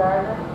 Garland.